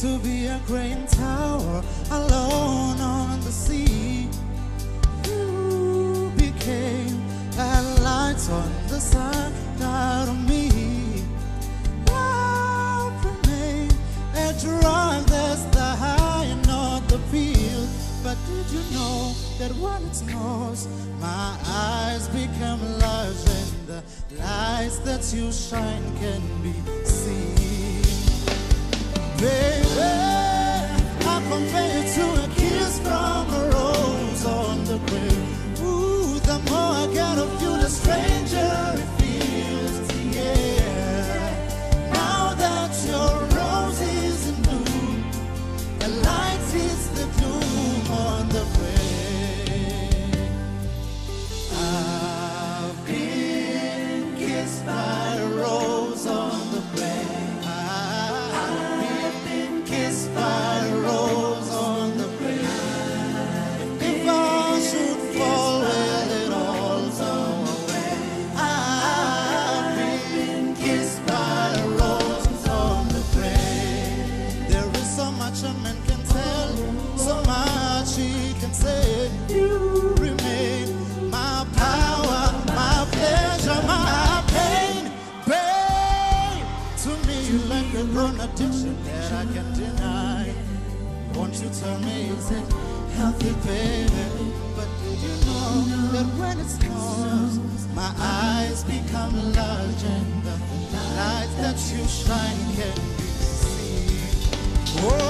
to be a great tower alone on the sea. You became a light on the side, out of me. Love remained a drug that's the high and not the pill. But did you know that when it's lost, my eyes become large and the lights that you shine can be seen? to me you're lacking for an addiction that I can deny. Won't you tell me it's it healthy, baby? But did you know that when it storms, my eyes become larger, and the light that you shine can be seen? Oh,